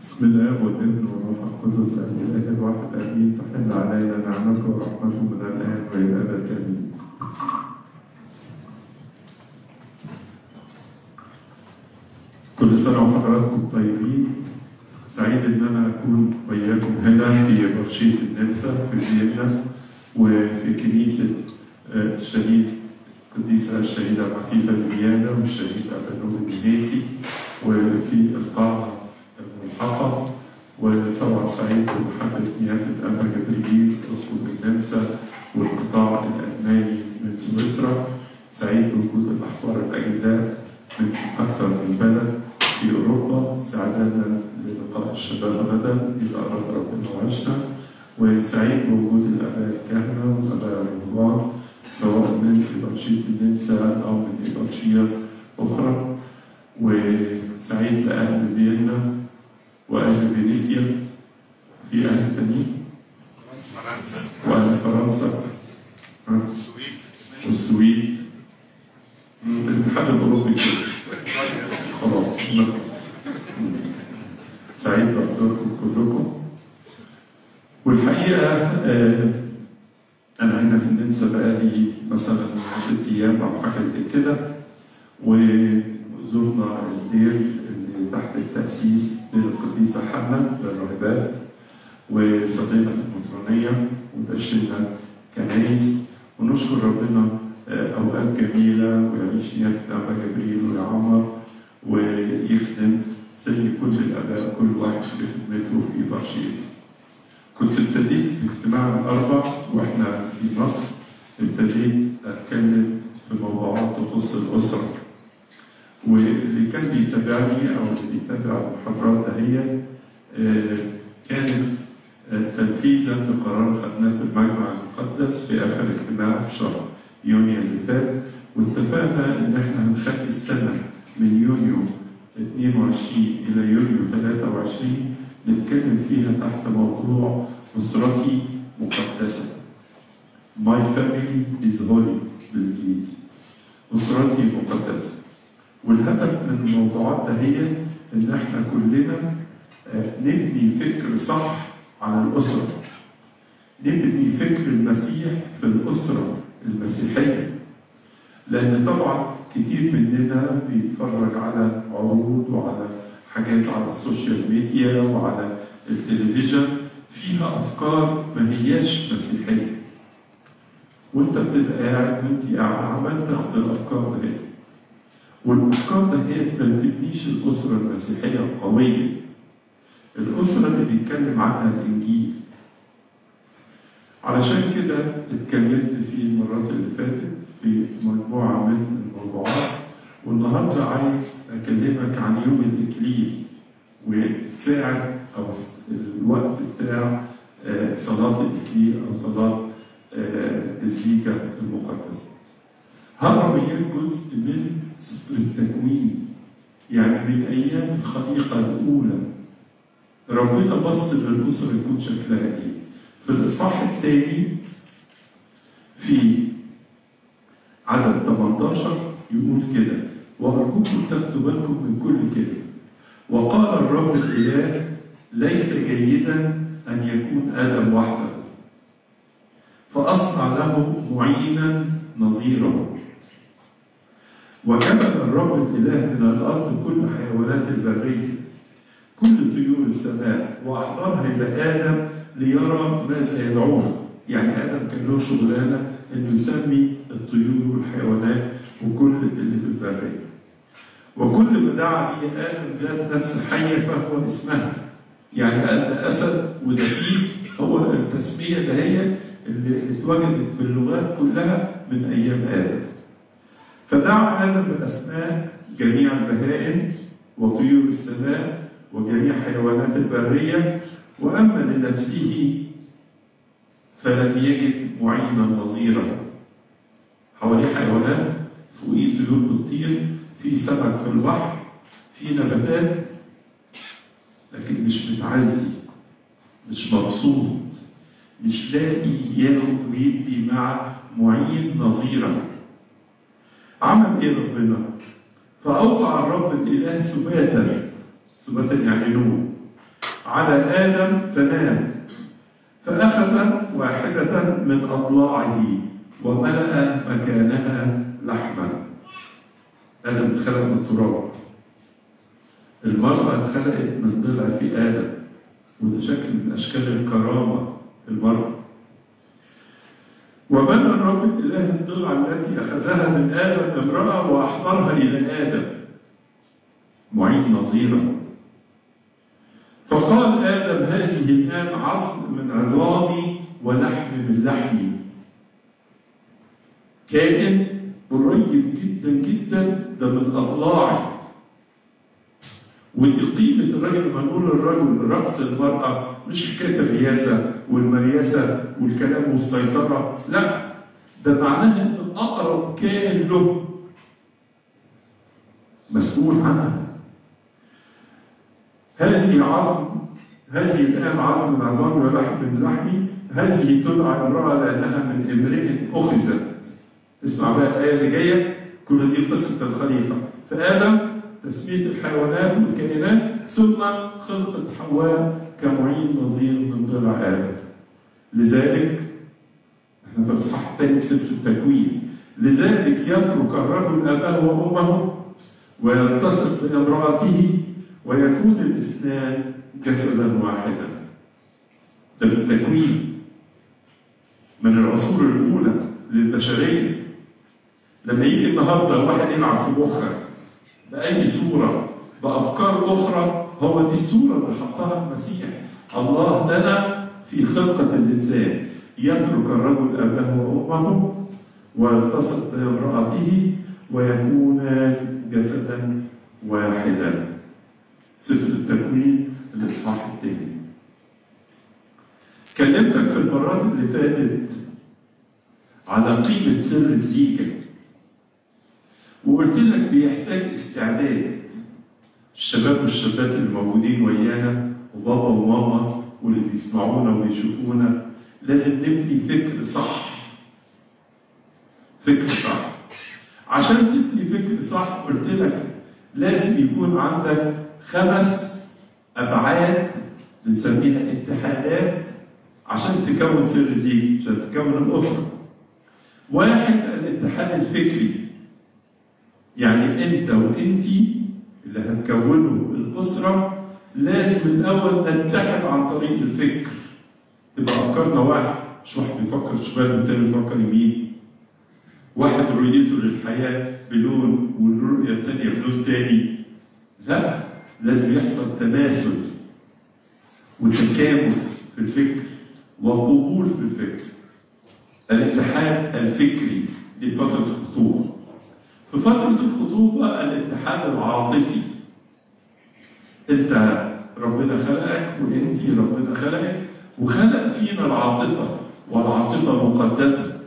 بسم الله والابن والروح القدس الاله الواحد أمين تحل علينا نعمته ورحمته من الان والى الابد امين. كل سنة وحضراتكم طيبين سعيد إن أنا أكون وياكم هنا في برشيه النمسا في فيينا وفي كنيسة آه، الشهيد القديسه الشهيده عفيفه الميانا والشهيد ابانوب النيسي وفي القاعة الملحقه وطبعا سعيد بمحبه نيافه ابا جبريل اسقف النمسا والقطاع الألماني من سويسرا. سعيد بوجود الاحبار الاجلاء من أكثر من بلد في أوروبا استعدادا للقاء الشباب غدا. اذا اراد ربنا وعشنا. وسعيد بوجود الأباء الكهنة والأباء الرهبان سواء من إبرشية النمسا أو من إبرشية أخرى. وسعيد بأهل فيينا وأهل فينيسيا في أهل تانيين. وأهل فرنسا. والسويد. الاتحاد الأوروبي. خلاص نخلص. سعيد بحضوركم كلكم. والحقيقة آه، أنا هنا في النمسا بقالي مثلا ست أيام أو حاجة زي كده وزرنا الدير تحت التأسيس للقديسة حنا للراهبات وصلينا في المطرانية ودشنا كنايس ونشكر ربنا آه، أوقات جميلة ويعيش نيافة أبا جبريل ويعمر ويخدم زي كل الآباء كل واحد في خدمته في برشيته. كنت ابتديت في اجتماع الأربع وإحنا في مصر ابتديت أتكلم في موضوعات تخص الأسرة. بيتابعني أو اللي بيتابع المحاضرات دهيت آه، كانت آه، تنفيذا لقرار خدناه في المجمع المقدس في آخر اجتماع في شهر يونيو اللي فات واتفقنا إن إحنا هنخلي السنة من يونيو 22 إلى يونيو 23 نتكلم فيها تحت موضوع أسرتي مقدسة. My family is holy بالإنجليزي. أسرتي مقدسة. والهدف من الموضوعات ده هي إن إحنا كلنا آه، نبني فكر صح عن الأسرة. نبني فكر المسيح في الأسرة المسيحية. لأن طبعا كتير مننا بيتفرج على عروض وعلى حاجات على السوشيال ميديا وعلى التلفزيون فيها أفكار ما هياش مسيحية وأنت بتبقى قاعد وأنت قاعد عمال تاخد الأفكار دي والأفكار ده هي ما بتبنيش الأسرة المسيحية القوية. الأسرة اللي بيتكلم عنها الإنجيل. علشان كده اتكلمت في المرات اللي فاتت في مجموعة من الموضوعات. والنهاردة عايز أكلمك عن يوم الإكليل وساعة أو الس- الوقت بتاع آه، صلاة الإكليل أو صلاة آه، الزيكا المقدسة. هقرا وياك جزء من سفر التكوين يعني من أيام الخليقه الأولى. ربنا بص للاسره يكون شكلها إيه؟ في الإصحاح الثاني في عدد 18 يقول كده وأرجوكم تاخدوا بالكم من كل كلمة. وقال الرب الإله ليس جيدا أن يكون آدم وحده. فأصنع له معينا نظيره وكمل الرب الإله من الأرض كل حيوانات البرية كل طيور السماء وأحضرها إلى آدم ليرى ماذا يدعوها يعني آدم كان له شغلانة إنه يسمي الطيور والحيوانات وكل اللي في البرية وكل ما دعا به آدم ذات نفس حية فهو اسمها. يعني قال أسد وده فيل هو التسمية ده هي اللي اتوجدت في اللغات كلها من أيام آدم. فدعا آدم بأسماء جميع البهائم وطيور السماء وجميع حيوانات البرية وأما لنفسه فلم يجد معينا نظيرا. حواليه حيوانات فوقيه طيور بتطير في سمك في البحر في نباتات لكن مش متعزي مش مبسوط مش لاقي ياخد ويدي مع معين نظيرا. عمل إيه ربنا؟ فأوقع الرب الإله سباتا سباتا يعني نوم على آدم فنام فأخذ واحدة من أضلاعه وملأ مكانها لحما. آدم اتخلق من التراب. المرأة اتخلقت من ضلع في آدم وده شكل من أشكال الكرامة المرأة. وبنى الرب الإله الضلع التي أخذها من آدم امرأة وأحضرها إلى آدم. معين نظيرا فقال آدم هذه الآن عظم من عظامي ولحم من لحمي. كائن قريب جدا جدا ده من أضلاعي. ودي قيمة الرجل لما نقول الرجل رأس المرأة مش حكاية الرياسة. والمرياسة والكلام والسيطرة. لا ده معناها إن أقرب كائن له مسؤول عنها. هذه عظم هذه الآن عظم من ولحم من لحمي هذه تدعى امرأة لأنها من امرئ أخذت. اسمع بقى الآية اللي جاية كل دي قصة الخليقة. فآدم تسمية الحيوانات والكائنات ثم خلقة حواء كمعين نظير من ضلع آدم. لذلك إحنا في الإصحاح الثاني في سفر التكوين. لذلك يترك الرجل أباه وأمه ويلتصق بامرأته ويكون الاثنان جسدا واحدا. ده بالتكوين. من العصور الأولى للبشرية. لما يجي النهارده واحد يلعب في مخك بأي صورة بأفكار أخرى هو دي الصورة اللي حطها المسيح. الله لنا في خلقة الإنسان. يترك الرجل أباه وأمه ويلتصق بامرأته ويكونان جسدا واحدا. سفر التكوين الإصحاح الثاني كلمتك في المرات اللي فاتت على قيمة سر الزيجة وقلت لك بيحتاج استعداد. الشباب والشابات اللي موجودين ويانا وبابا وماما واللي بيسمعونا وبيشوفونا لازم نبني فكر صح. فكر صح. عشان تبني فكر صح قلت لك لازم يكون عندك خمس أبعاد بنسميها اتحادات عشان تكون سر زيج عشان تكون الأسرة. واحد الاتحاد الفكري. يعني أنت وأنتي اللي هتكونوا الاسره لازم الأول نتحد عن طريق الفكر. تبقى أفكارنا واحد مش واحد بيفكر شمال والتاني بيفكر يمين. واحد رؤيته للحياة بلون والرؤيه الثانية بلون تاني. لا لازم يحصل تماثل وتكامل في الفكر وقبول في الفكر. الاتحاد الفكري دي فترة الخطوبة في فترة الخطوبة الاتحاد العاطفي. انت ربنا خلقك وانتي ربنا خلقك وخلق فينا العاطفة والعاطفة مقدسة.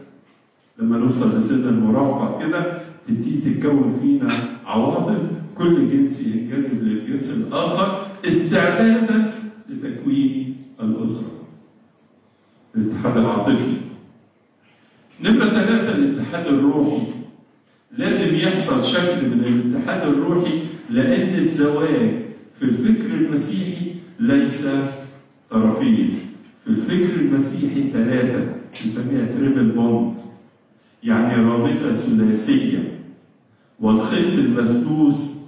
لما نوصل لسن المراهقة كده تبتدي تتكون فينا عواطف كل جنس ينجذب للجنس الآخر استعدادا لتكوين الأسرة. الاتحاد العاطفي. نمرة ثلاثة الاتحاد الروحي. لازم يحصل شكل من الاتحاد الروحي لأن الزواج في الفكر المسيحي ليس طرفين في الفكر المسيحي ثلاثة نسميها triple bond يعني رابطة ثلاثية. والخيط المثلوث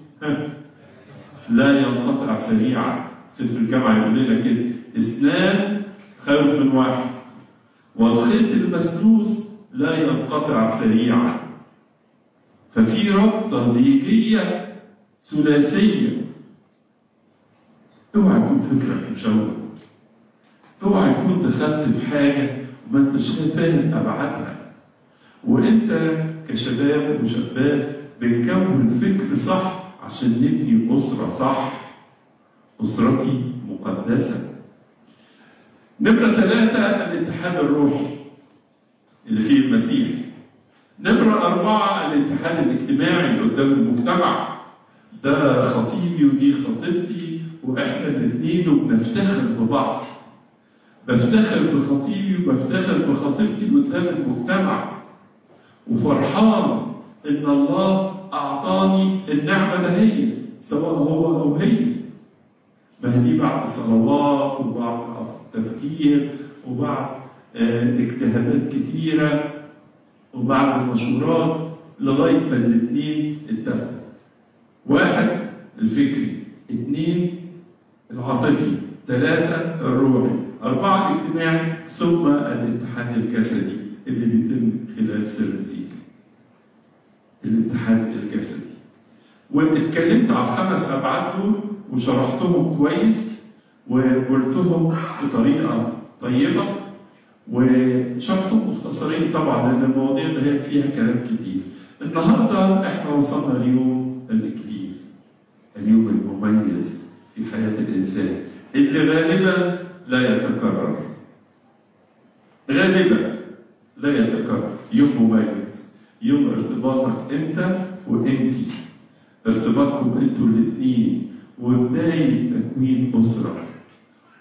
لا ينقطع سريعا. سفر الجامعة يقول لنا كده اثنان خير من واحد. والخيط المسلوس لا ينقطع سريعا. ففي ربطة زيجية ثلاثية. أوعى يكون فكرك مشوه أوعى يكون دخلت في حاجة وما أنتش فاهم ابعادها وأنت كشباب وشابات بنكون فكر صح عشان نبني أسرة صح. أسرتي مقدسة. نمرة ثلاثة الاتحاد الروحي. اللي فيه المسيح. نمرة أربعة الاتحاد الاجتماعي قدام المجتمع. ده خطيبي ودي خطيبتي وإحنا الاثنين وبنفتخر ببعض. بفتخر بخطيبي وبفتخر بخطيبتي قدام المجتمع. وفرحان إن الله أعطاني النعمة دهيت سواء هو أو هي. ما هي دي بعد صلوات وبعد تفكير وبعد آه، اجتهادات كتيرة. وبعد مشورات لغاية ما الاثنين اتفقوا. واحد الفكري اثنين العاطفي ثلاثة الروحي. أربعة الاجتماعي ثم الاتحاد الجسدي اللي بيتم خلال سر الزيكا الاتحاد الجسدي. واتكلمت على الخمس أبعاد دول وشرحتهم كويس وقلتهم بطريقة طيبة وشرحهم مختصرين طبعا لأن المواضيع دهيت فيها كلام كتير. النهارده إحنا وصلنا ليوم الإكليل اليوم المميز في حياة الإنسان اللي غالبا لا يتكرر. غالبا لا يتكرر. يوم مميز يوم ارتباطك أنت وأنتي. ارتباطكم أنتوا الاثنين وبداية تكوين أسرة.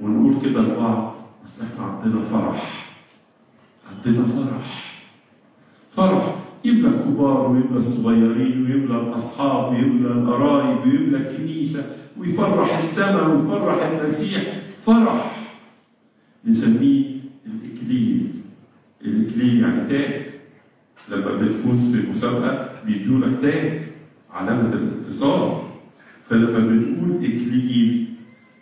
ونقول كده لبعض بس إحنا عندنا فرح. عندنا فرح. فرح يملى الكبار ويملى الصغيرين ويملى الأصحاب ويملى القرايب ويملى الكنيسة ويفرح السماء ويفرح المسيح. فرح. نسميه الإكليل. الإكليل يعني تاج. لما بتفوز في مسابقة بيدولك تاج علامة الانتصار فلما بنقول إكليل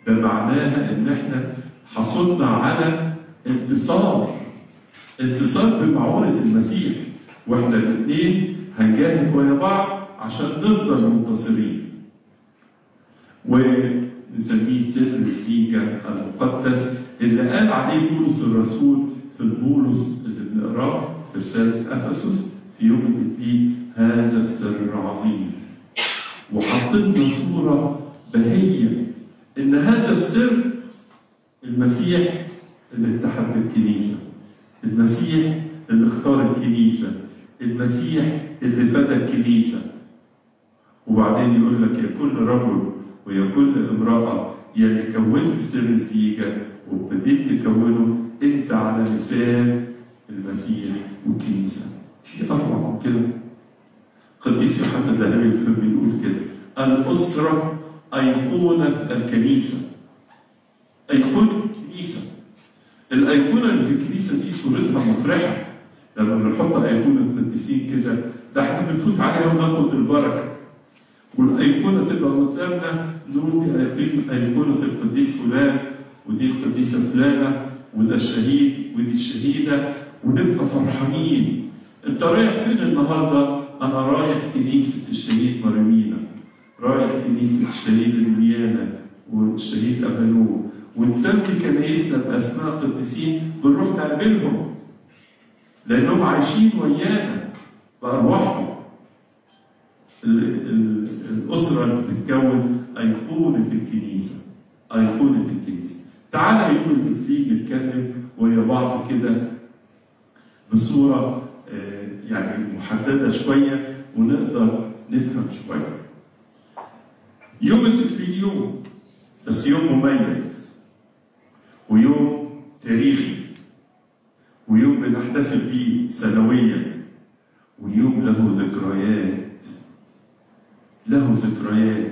ده معناها إن إحنا حصلنا على انتصار انتصار بمعونة المسيح. وإحنا الاثنين هنجاهد ويا بعض عشان نفضل منتصرين. ونسميه سر الزيجة المقدس اللي قال عليه بولس الرسول في البولس اللي بنقراه في رسالة أفسس في يوم الاثنين هذا السر العظيم وحطينا صورة بهية إن هذا السر المسيح اللي اتحد بالكنيسة. المسيح اللي اختار الكنيسة المسيح اللي فدى الكنيسة. وبعدين يقول لك يا كل رجل ويا كل امرأة يا اللي كونت سر الزيجة وابتديت تكونه انت على لسان المسيح والكنيسة. في أروع من كده. قديس يوحنا الذهبي الفم بيقول كده. الأسرة أيقونة الكنيسة. أيقونة الكنيسة. الأيقونة اللي في الكنيسة دي صورتها مفرحة. لما بنحط أيقونة قديسين كده ده إحنا بنفوت عليها وناخد البركة. والأيقونة تبقى قدامنا نقول دي أيقونة القديس فلان ودي القديسة فلانة وده الشهيد ودي الشهيدة ونبقى فرحانين. أنت رايح فين النهارده؟ أنا رايح كنيسة الشهيد مريمينا. رايح كنيسة الشهيد الميانا والشهيد أبانوب ونسمي كنايسنا بأسماء قديسين بنروح نقابلهم لأنهم عايشين ويانا بأرواحهم. ال- ال- الأسرة اللي بتتكون أيقونة الكنيسة أيقونة الكنيسة. تعالى يوم الإكليل نتكلم ويا بعض كده بصورة آه، يعني محددة شوية ونقدر نفهم شوية. يوم الإكليل يوم بس يوم مميز. ويوم تاريخي ويوم بنحتفل بيه سنويا ويوم له ذكريات له ذكريات.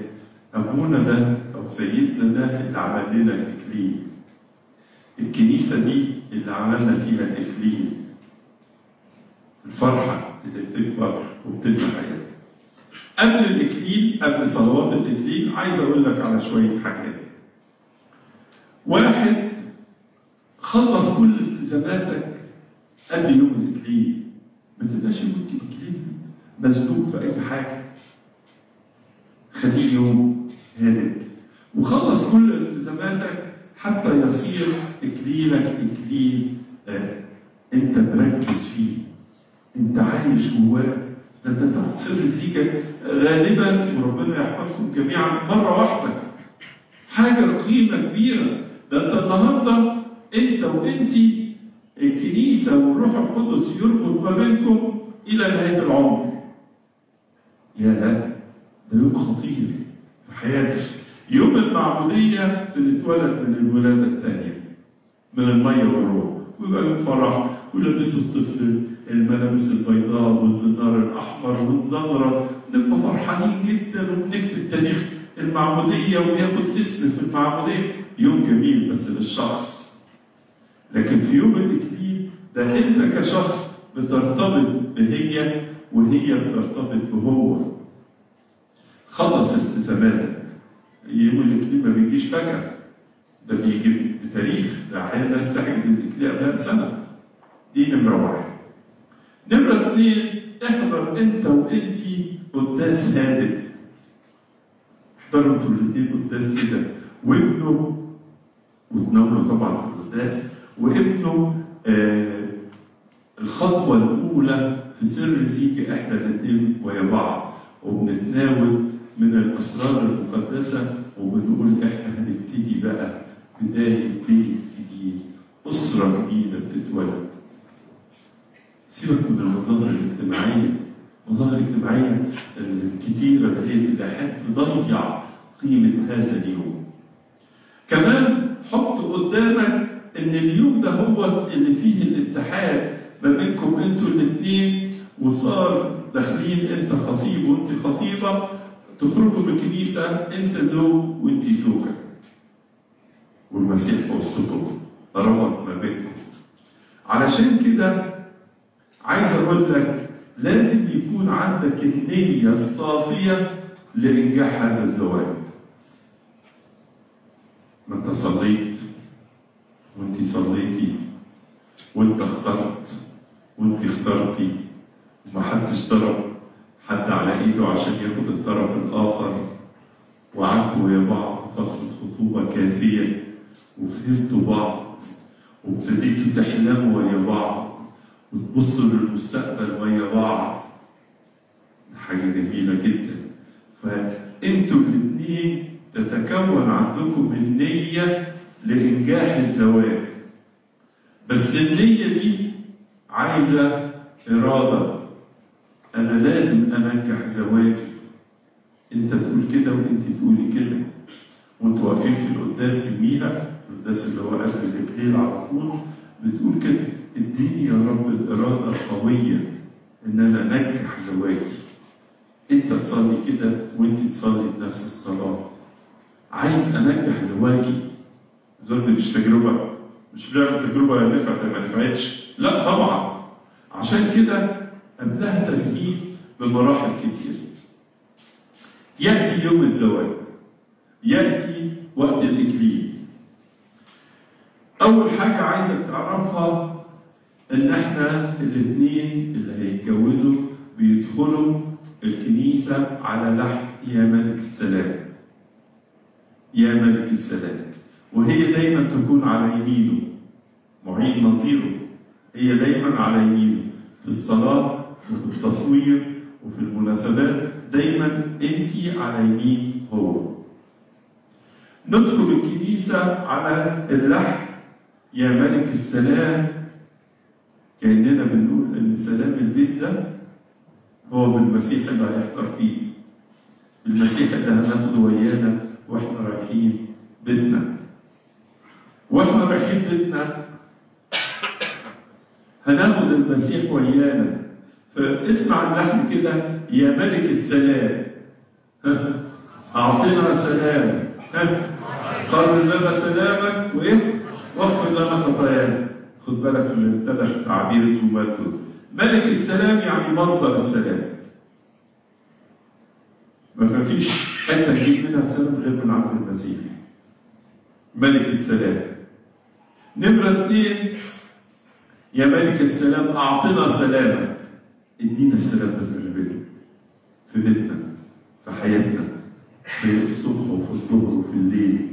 أبونا ده أو سيدنا ده اللي عمل لنا الإكليل. الكنيسة دي اللي عملنا فيها الإكليل. الفرحة اللي بتكبر وبتبقى حياة قبل الإكليل قبل صلوات الإكليل عايز أقول لك على شوية حاجات. واحد خلص كل التزاماتك قبل يوم الإكليل. ما تبقاش يوم الإكليل. مزنوق في أي حاجة. خليه يوم هادئ. وخلص كل التزاماتك حتى يصير إكليلك إكليل. آه، أنت مركز فيه. أنت عايش جواه. ده أنت تاخد سر الزيجة غالبا وربنا يحفظكم جميعا مرة واحدة. حاجة قيمة كبيرة. ده أنت النهاردة أنت وأنتي الكنيسة والروح القدس يربط ما بينكم إلى نهاية العمر. يا ده يوم خطير في حياتك. يوم المعمودية بنتولد من الولادة الثانية من المية والروح. ويبقى يوم فرح ويلبسوا الطفل الملابس البيضاء والزنار الأحمر والزغرة نبقى فرحانين جدا وبنكتب تاريخ المعمودية وياخد اسم في المعمودية يوم جميل بس للشخص. لكن في يوم الإكليل ده أنت كشخص بترتبط بهي وهي بترتبط بهو. خلص التزاماتك يوم الإكليل ما بيجيش فجأة. ده بيجي بتاريخ. ده عيال ناس تحجز الإكليل قبلها بسنة دي نمرة واحد. نمرة اثنين احضر أنت وانتي قداس هادئ. احضروا أنتوا الاثنين قداس كده. وابنه وتناولوا طبعا في القداس. وابنه آه الخطوة الأولى في سر زيج إحنا الاثنين ويا بعض. وبنتناول من الأسرار المقدسة وبنقول إحنا هنبتدي بقى بداية بيت جديد أسرة جديدة بتتولد. سيبك من المظاهر الاجتماعية. المظاهر الاجتماعية الكتيرة دهيت اللي هتضيع قيمة هذا اليوم. كمان حط قدامك إن اليوم ده هو اللي فيه الاتحاد ما بينكم أنتوا الاثنين وصار داخلين أنت خطيب وأنت خطيبة تخرجوا من الكنيسة أنت زوج وأنت زوجة. والمسيح في وسطكم ربط ما بينكم. علشان كده عايز أقول لك لازم يكون عندك النية الصافية لإنجاح هذا الزواج. ما أنت صليت؟ وأنت صليتي وأنت اخترت وأنت اخترتي. وما حدش ضرب حد على إيده عشان ياخد الطرف الآخر. وقعدتوا ويا بعض فترة خطوبة كافية. وفهمتوا بعض. وابتديتوا تحلموا ويا بعض. وتبصوا للمستقبل ويا بعض. حاجة جميلة جدا. فانتوا الاثنين تتكون عندكم النية لإنجاح الزواج بس النية دي عايزة إرادة أنا لازم أنجح زواجي أنت تقول كده وأنت تقولي كده وأنتوا واقفين في القداس يمينك القداس اللي هو قبل الإكليل على طول بتقول كده اديني يا رب الإرادة القوية إن أنا أنجح زواجي. أنت تصلي كده وأنت تصلي بنفس الصلاة. عايز أنجح زواجي. دي مش تجربة. مش بنعمل تجربة نفعت ما نفعتش. لا طبعا. عشان كده قبلها تفكير بمراحل كتير. يأتي يوم الزواج. يأتي وقت الإكليل. أول حاجة عايزك تعرفها إن إحنا الاتنين اللي هيتجوزوا بيدخلوا الكنيسة على لحن يا ملك السلام. يا ملك السلام. وهي دايما تكون على يمينه. معين نظيره. هي دايما على يمينه. في الصلاة وفي التصوير وفي المناسبات دايما أنت على يمين هو. ندخل الكنيسة على اللحن يا ملك السلام كأننا بنقول إن سلام البيت ده هو بالمسيح اللي هيحضر فيه المسيح اللي هناخده ويانا وإحنا رايحين بيتنا وإحنا رايحين بيتنا. هناخد المسيح ويانا. فاسمع اللحن كده يا ملك السلام. ها؟ أعطنا سلام. قرر لنا سلامك وإيه؟ واغفر لنا خطايانا خد بالك من ابتدى التعبير الجمال ملك السلام يعني مصدر السلام. ما فيش حتة تجيب منها السلام غير من عند المسيح. ملك السلام. نمرة اثنين يا ملك السلام أعطنا سلامك إدينا السلام ده في البيت في بيتنا في حياتنا في الصبح وفي الظهر وفي الليل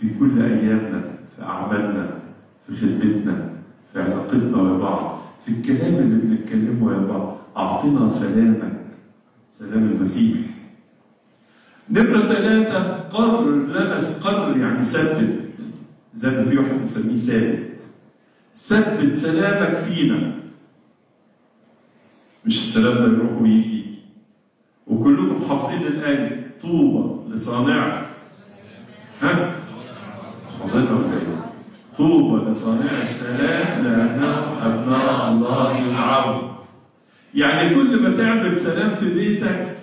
في كل أيامنا في أعمالنا في خدمتنا في علاقتنا ببعض في الكلام اللي بنتكلمه ويا بعض. أعطنا سلامك سلام المسيح. نمرة ثلاثة قرر لنا قرر يعني ثبت زي ما في واحد بيسميه ثابت ثبت سلامك فينا. مش السلام ده يروح ويجي. وكلكم حافظين الآية. طوبى لصانع. ها؟ حافظينها ولا إيه؟ طوبى لصانع السلام لأنهم أبناء الله العون يعني كل ما تعمل سلام في بيتك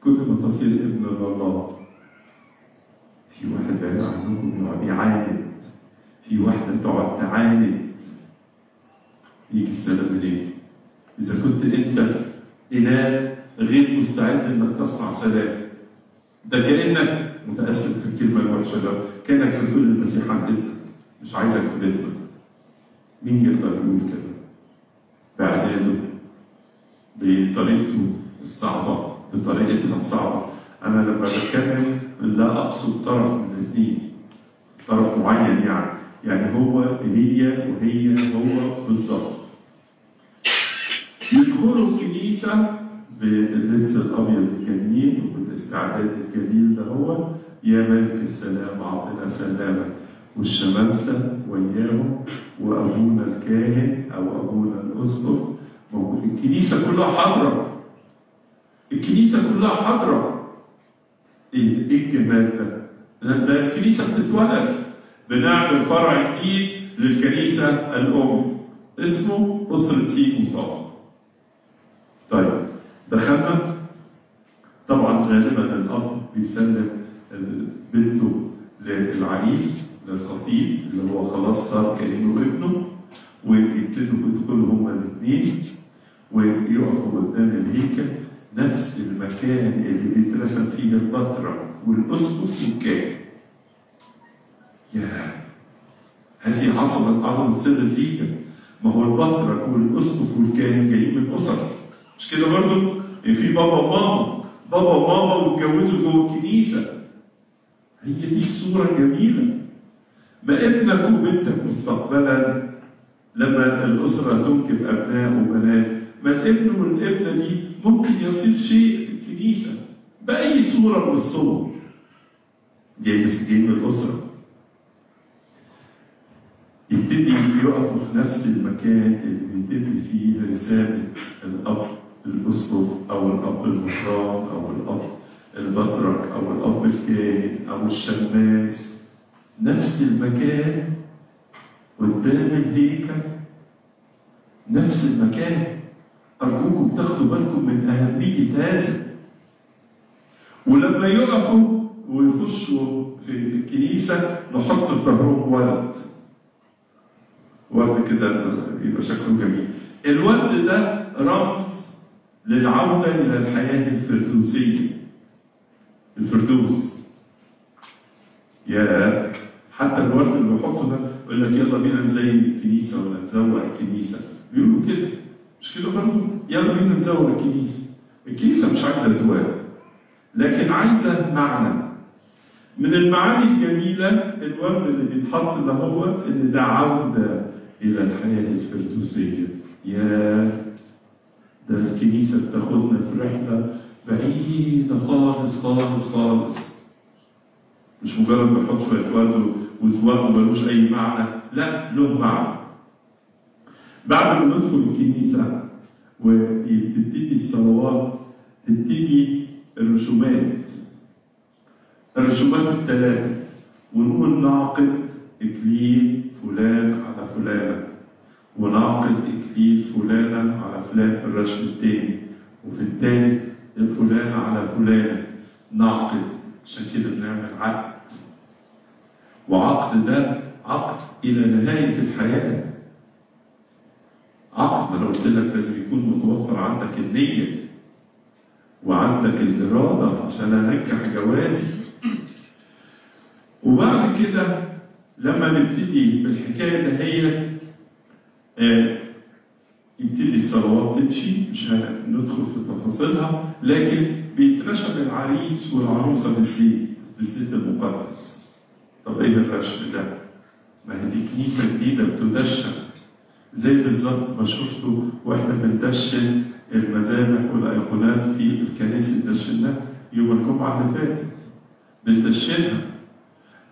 كل ما تصير ابن الله في واحد بعيد عنكم يقعد يعاند. في واحدة تقعد تعاند يجي السلام منين؟ إذا كنت أنت إله غير مستعد إنك تصنع سلام. ده كأنك متأسف في الكلمة الوحشة ده. كأنك بتقول للمسيح عن إذنك. مش عايزك في بيتنا. مين يقدر يقول كده؟ بعناده بطريقته الصعبة بطريقتنا الصعبة. أنا لما بتكلم لا أقصد طرف من الاثنين. طرف معين يعني. يعني هو هي وهي هو بالظبط. يدخلوا الكنيسة باللبس الأبيض الجميل وبالاستعداد الجميل ده هو. يا ملك السلام أعطنا سلامك. والشمامسة وياهم وأبونا الكاهن أو أبونا الأسقف. موجود الكنيسة كلها حاضرة. الكنيسة كلها حاضرة. إيه؟ إيه الجمال ده؟ ده الكنيسة بتتولد. بنعمل فرع جديد للكنيسة الأم. اسمه أسرة سيكو صاد طيب دخلنا. طبعا غالبا الأب بيسلم بنته للعريس للخطيب اللي هو خلاص صار كأنه ابنه ويبتدوا يدخلوا هما الاثنين ويقفوا قدام الهيكل نفس المكان اللي بيترسم فيه البطرك والأسقف والكاهن. يا هذه عظمه عظمه سر زيكا ما هو البطرك والاسقف والكاهن جايين من أسر. مش كده برضه؟ في بابا وماما بابا وماما واتجوزوا جوه الكنيسة. هي دي صورة جميلة. ما ابنك وبنتك مستقبلا لما الأسرة تنكب أبناء وبنات. ما الابن والابنه دي ممكن يصير شيء في الكنيسة بأي صورة من الصور. جاي من الأسرة. يبتدي يقفوا في نفس المكان اللي بيتم فيه رسالة الأب الاسقف أو الأب المطران أو الأب البطرك أو الأب الكاهن أو الشماس. نفس المكان قدام الهيكل. نفس المكان. أرجوكم تاخدوا بالكم من أهمية هذا. ولما يقفوا ويخشوا في الكنيسة نحط في ظهرهم ولد. ولد كده يبقى شكله جميل الولد ده رمز للعودة إلى الحياة الفردوسية الفردوس يا حتى الورد اللي بيحطه ده يقول لك يلا بينا نزين الكنيسة ولا نزوق الكنيسة بيقولوا كده مش كده برضه؟ يلا بينا نزور الكنيسة. الكنيسة مش عايزة زواج. لكن عايزة معنى. من المعاني الجميلة الورد اللي بيتحط ده هو إن ده عودة إلى الحياة الفردوسية. يا ده الكنيسة بتاخدنا في رحلة بعيدة خالص خالص خالص. مش مجرد بنحط شوية ورد وزواج ملوش أي معنى، لا له معنى. بعد ما ندخل الكنيسة وتبتدي الصلوات تبتدي الرسومات الرسومات الثلاثة ونقول نعقد إكليل فلان على فلانة. ونعقد إكليل فلانة على فلان في الرسم الثاني وفي الثالث فلان على فلانة. نعقد عشان كده بنعمل عقد. وعقد ده عقد إلى نهاية الحياة. عقد ما أنا قلت لك لازم يكون متوفر عندك النية. وعندك الإرادة عشان أنجح جوازي. وبعد كده لما نبتدي بالحكاية ده هي آه يبتدي الصلوات تمشي مش هندخل في تفاصيلها لكن بيترشم العريس والعروسة بالزيت بالزيت المقدس. طب إيه الرشم ده؟ ما هي دي كنيسة جديدة بتدشن زي بالظبط ما شفتوا وإحنا بندشن المذابح والأيقونات في الكنائس اللي دشناها يوم الجمعة اللي فاتت. بندشنها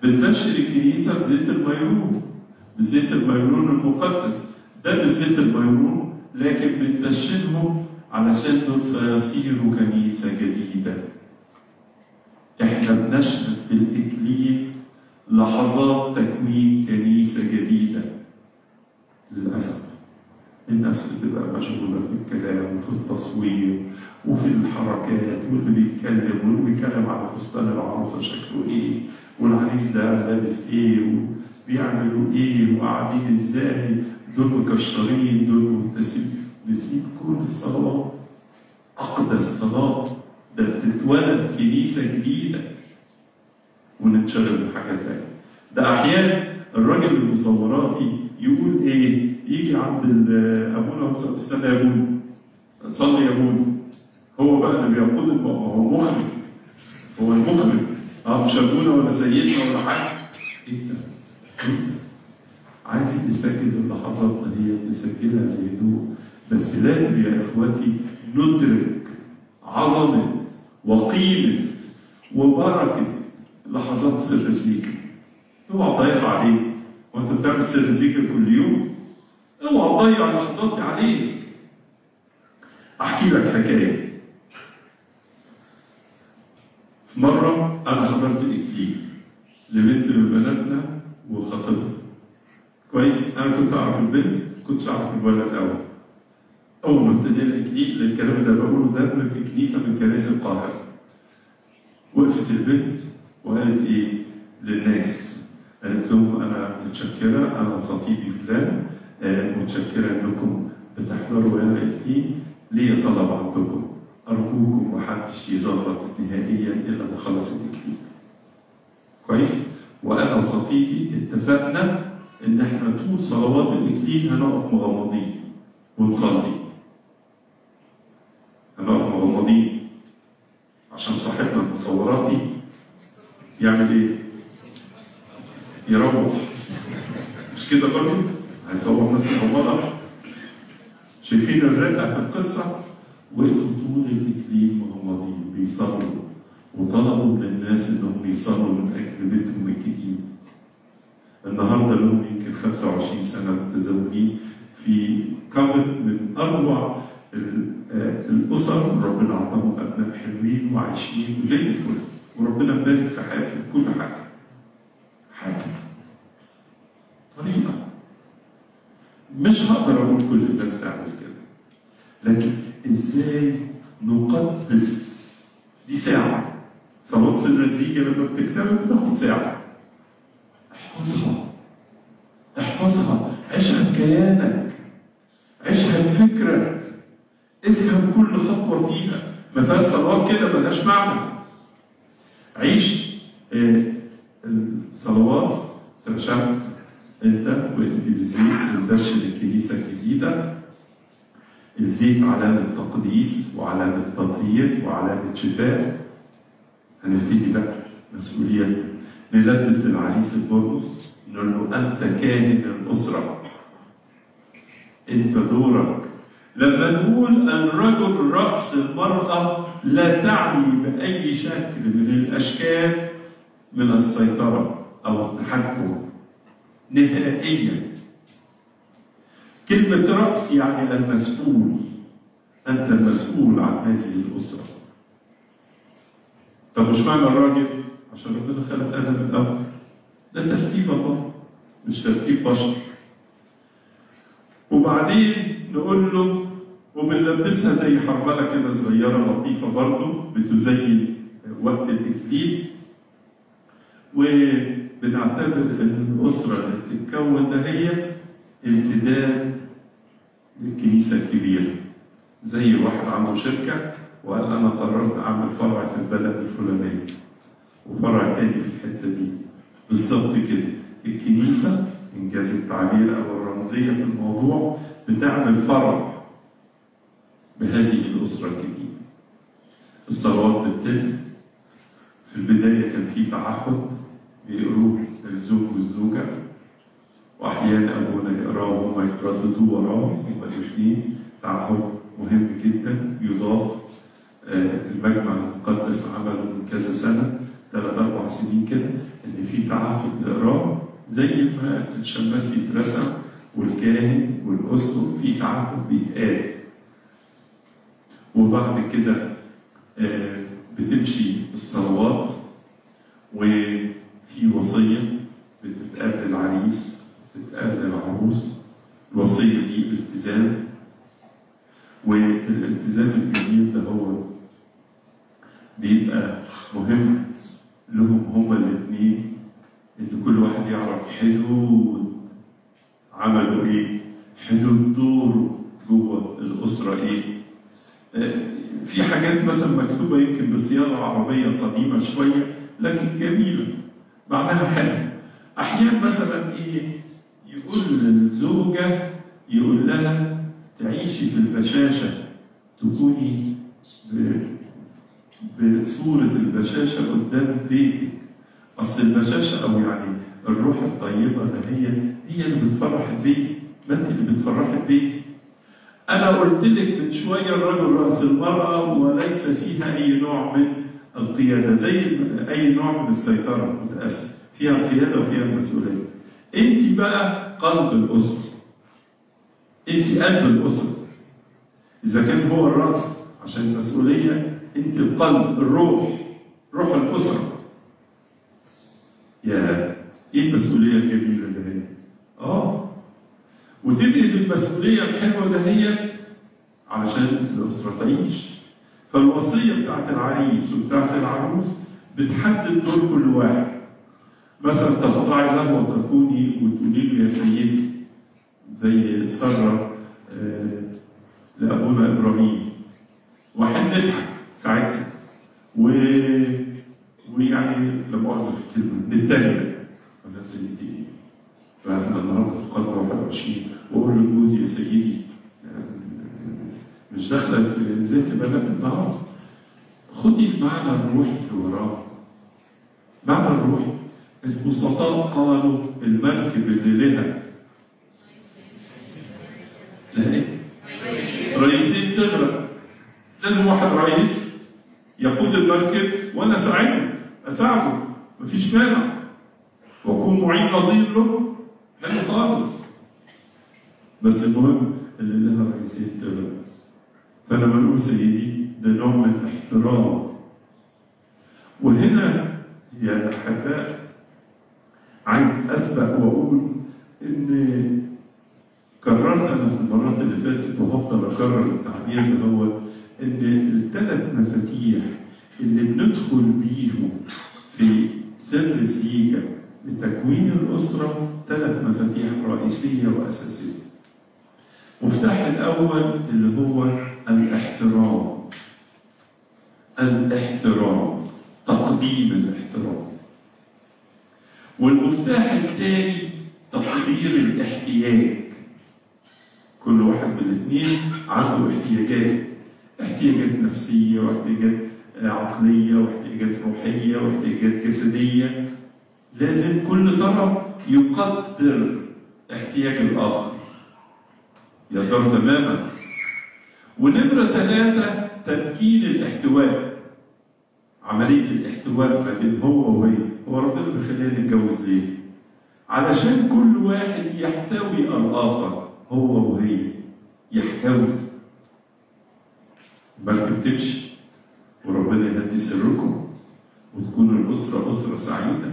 بندشن الكنيسة بزيت الميرون بزيت الميرون المقدس. ده بالزيت الميرون لكن بندشنهم علشان دول سيصيروا كنيسه جديدة. إحنا بنشهد في الإكليل لحظات تكوين كنيسة جديدة. للأسف. الناس بتبقى مشغولة في الكلام وفي التصوير وفي الحركات واللي بيتكلم واللي بيتكلم على فستان العروسة شكله إيه. والعريس ده لابس إيه وبيعملوا إيه وقاعدين إزاي؟ دول مكشرين دول مبتسمين نسيب كل الصلوات أقدس صلاة. ده بتتولد كنيسة جديدة. ونتشغل بحاجة تانية. ده أحيانا الراجل المصوراتي يقول إيه؟ يجي عند أبونا موسى استنى يا أبونا صلي يا أبونا. هو بقى اللي بيقود هو مخرج هو المخرج. آه مش أبونا ولا سيدنا ولا ده؟ إيه ده؟ عايزين نسجل اللحظات دي نسجلها بهدوء بس لازم يا إخواتي ندرك عظمة وقيمة وبركة لحظات سر الذكر اوعى تضيع عليك. وأنت بتعمل سر الذكر كل يوم؟ اوعى تضيع اللحظات دي عليك. أحكي لك حكاية. في مرة أنا حضرت اكليل لبنت من بناتنا وخطيبها كويس. أنا كنت أعرف البنت كنتش أعرف الولد الأول. أول ما ابتدينا الاكليل الكلام ده بقوله ده في كنيسة من كنائس القاهرة. وقفت البنت وقالت إيه؟ للناس. قالت لهم أنا متشكرة أنا خطيبي فلان آه، متشكرة إنكم بتحضروا هنا الاكليل ليا طلب عندكم. ارجوكم محدش يظبط نهائيا إلا ما خلص الاكليل كويس؟ وأنا وخطيبي اتفقنا إن إحنا طول صلوات الاكليل هنقف مغمضين. ونصلي. هنقف مغمضين. عشان صاحبنا المصوراتي يعمل إيه؟ يروح. مش كده برضه؟ هيصور ناس مغمضة شايفين الرقة في القصة؟ وقفوا طول الإكليل مغمضين بيصلوا وطلبوا من الناس إنهم يصلوا من أجل بيتهم الجديد النهارده لهم يمكن 25 سنة متزوجين في كابل من أروع ال- الأسر. ربنا أعطاهم أبناء حلوين وعايشين زي الفل وربنا مبارك في حياتهم في كل حاجة. حاجة. طريقة. مش هقدر أقول كل الناس تعمل كده لكن إزاي نقدس؟ دي ساعة. صلاة سر الزيجه لما بتكتمل بتاخد ساعة. احفظها. احفظها. عيشها بكيانك عيشها بفكرك افهم كل خطوة فيها. ما فيهاش صلوات كده ملهاش معنى. عيش. آه، الصلوات ترشمت انت وانت بالزيت بتدشن الكنيسة الجديدة. الزيت علامة تقديس وعلامة تطهير وعلامة شفاء هنبتدي بقى مسؤولية نلبس العريس البرنس نقول له أنت كاهن الأسرة. أنت دورك. لما نقول الرجل رأس المرأة لا تعني بأي شكل من الأشكال من السيطرة أو التحكم نهائيا. كلمة رأس يعني المسؤول. أنت المسؤول عن هذه الأسرة. طب مش معنى الراجل؟ عشان ربنا خلق آدم الأول. ده ترتيب الله مش ترتيب بشر. وبعدين نقول له وبنلبسها زي حرملة كده صغيرة لطيفة برضه بتزين وقت الإكليل وبنعتبر إن الأسرة اللي بتتكون ده هي امتداد للكنيسة الكبيرة زي واحد عنده شركة وقال أنا قررت أعمل فرع في البلد الفلانية وفرع تاني في الحتة دي. بالظبط كده. الكنيسة إنجاز التعبير أو الرمزية في الموضوع بتعمل فرع بهذه الأسرة الجديدة الصلوات بتتم. في البداية كان في تعهد بيقروه الزوج والزوجة وأحيانا أبونا يقرأه وهما يترددوا وراه هما الاثنين تعهد مهم جدا يضاف آه، المجمع المقدس عمله من كذا سنة ثلاث أربع سنين كده إن في تعهد نقراه زي ما الشماس يترسم والكاهن والأسقف في تعهد بيتقال. وبعد كده آه، بتمشي الصلوات وفي وصية بتتقال للعريس. بتتقال للعروس الوصية دي التزام والالتزام الجميل ده هو بيبقى مهم لهم هما الاثنين إن كل واحد يعرف حدود عملوا إيه حدود دوره جوه الأسرة إيه. في حاجات مثلا مكتوبة يمكن بصياغه عربيه قديمه شوية لكن جميلة معناها حلو. أحيانا مثلا إيه يقول للزوجه يقول لها تعيشي في البشاشة تكوني بصورة البشاشة قدام بيتك. أصل البشاشة أو يعني الروح الطيبة ده هي هي اللي بتفرح البيت. ما أنت اللي بتفرح البيت. أنا قلت لك من شوية الرجل رأس المرأة وليس فيها أي نوع من القيادة زي أي نوع من السيطرة متأسف. فيها القيادة وفيها المسؤولية. أنت بقى قلب الأسرة أنت قلب الأسرة. إذا كان هو الرأس عشان المسؤولية أنت القلب الروح روح الأسرة. يا إيه المسؤولية الجميلة ده هي؟ آه. وتبقي بالمسؤولية الحلوة ده هي علشان الأسرة تعيش. فالوصية بتاعت العريس وبتاعت العروس بتحدد دور كل واحد. مثلا تخضعي له وتكوني وتقولي له يا سيدي زي سارة آه، لأبونا إبراهيم. واحد نضحك ساعتها. و... ويعني لا مؤاخذة في الكلمة نتريق. ولا سيدي بعد النهارده في قلب 21 وأقول لجوزي يا سيدي آه، مش داخلة في ذهن بنات النهارده خدي المعنى الروحي اللي وراه معنى الروح البسطاء قالوا المركب اللي لها إيه رئيسين تغرق لازم واحد رئيس يقود المركب وأنا أساعده أساعده. مفيش مانع. وأكون معين نظير له. حلو خالص. بس المهم اللي لها رئيسين تغرق فلما نقول سيدي ده نوع من الاحترام. وهنا يا أحباء عايز أسبق وأقول إن كررت أنا في المرات اللي فاتت وهفضل أكرر التعبير ده هو إن الثلاث مفاتيح اللي بندخل بيهم في سر الزيجه لتكوين الأسرة ثلاث مفاتيح رئيسية وأساسية. مفتاح الأول اللي هو الاحترام. الاحترام تقديم الاحترام. والمفتاح الثاني تقدير الاحتياج. كل واحد من الاثنين عنده احتياجات. احتياجات نفسية واحتياجات عقلية واحتياجات روحية واحتياجات جسدية. لازم كل طرف يقدر احتياج الآخر. يقدر تماما. ونمرة ثلاثة تمكين الاحتواء. عملية الاحتواء ما بين هو وهي هو ربنا بيخلينا نتجوز ليه؟ علشان كل واحد يحتوي الآخر هو وهي يحتوي. المركب تمشي وربنا يهدي سركم وتكون الأسرة أسرة سعيدة